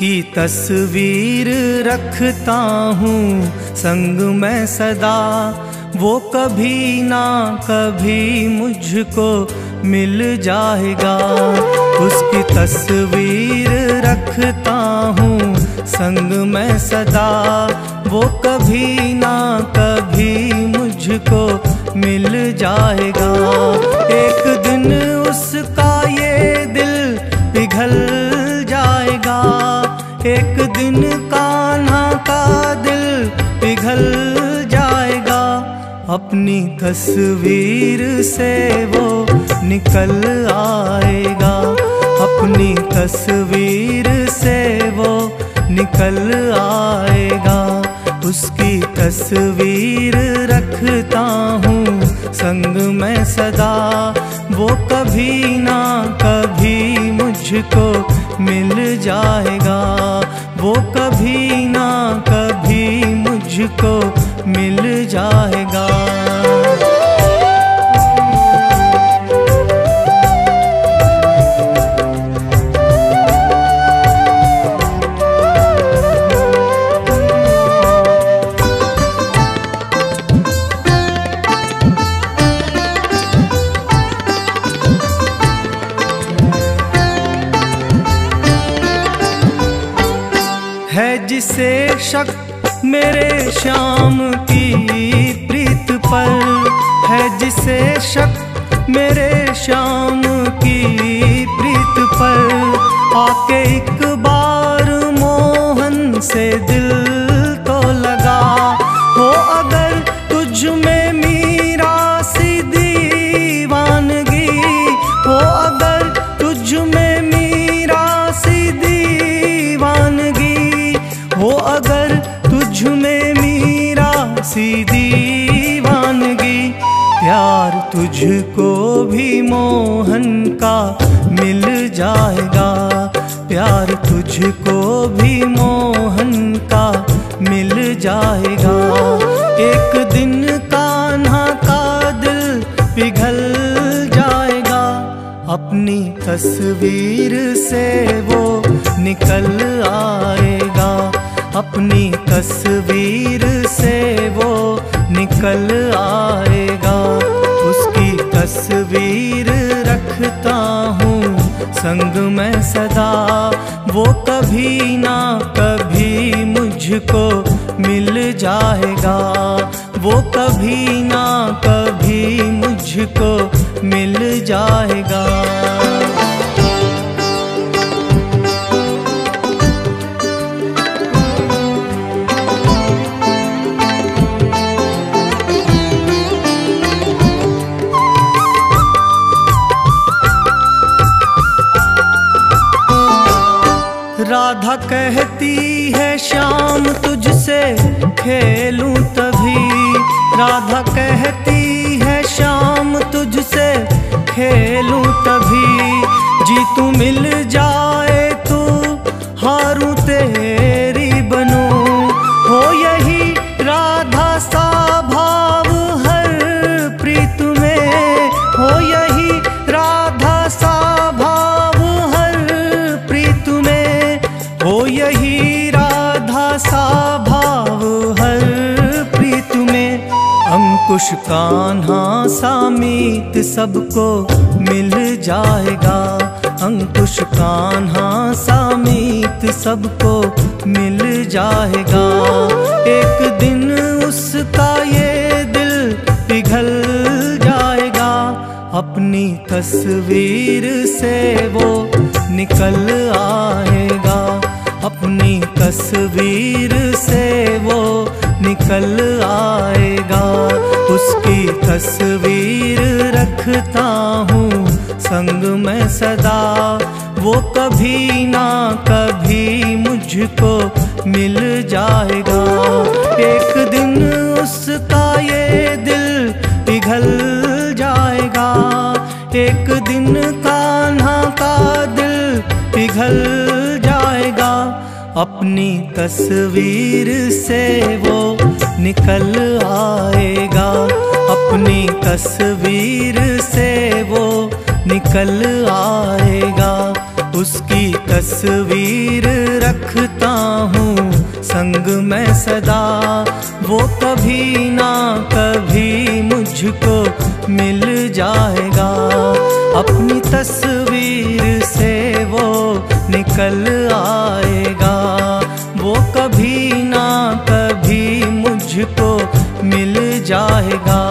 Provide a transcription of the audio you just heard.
तस्वीर रखता हूँ। संग में सदा वो कभी ना कभी मुझको मिल जाएगा। उसकी तस्वीर रखता हूँ। संग में सदा वो कभी ना कभी मुझको मिल जाएगा। एक दिन उसका ये दिल पिघल एक दिन कान्हा का दिल पिघल जाएगा। अपनी तस्वीर से वो निकल आएगा। अपनी तस्वीर से वो निकल आएगा। उसकी तस्वीर रखता हूँ संग में सदा। वो कभी ना कभी मुझको मिल जाएगा वो कभी ना कभी मुझको। जिसे शक मेरे श्याम की मोहन का मिल जाएगा। प्यार तुझको भी मोहन का मिल जाएगा। एक दिन कान्हा का दिल पिघल जाएगा। अपनी तस्वीर से वो निकल आएगा। अपनी तस्वीर से वो निकल आएगा। तस्वीर रखता हूँ। संग में सदा वो कभी ना कभी मुझको मिल जाएगा। वो कभी ना कभी मुझको मिल जाएगा। राधा कहती है, शाम तुझसे खेलूं तभी। राधा कहती है, शाम तुझसे खेलूं तभी। जी तू मिल जाए अंकुश कान्हा सामीत सबको मिल जाएगा। अंकुश कान्हा सामीत सबको मिल जाएगा। एक दिन उसका ये दिल पिघल जाएगा। अपनी तस्वीर से वो निकल आएगा। अपनी तस्वीर से वो निकल आएगा। उसकी तस्वीर रखता हूँ। संग में सदा वो कभी ना कभी मुझको मिल जाएगा। एक दिन उसका ये दिल पिघल जाएगा। एक दिन कान्हा का दिल पिघल अपनी तस्वीर से वो निकल आएगा। अपनी तस्वीर से वो निकल आएगा। उसकी तस्वीर रखता हूँ संग में सदा। वो कभी ना कभी मुझको मिल जाएगा। अपनी तस्वीर जाएगा।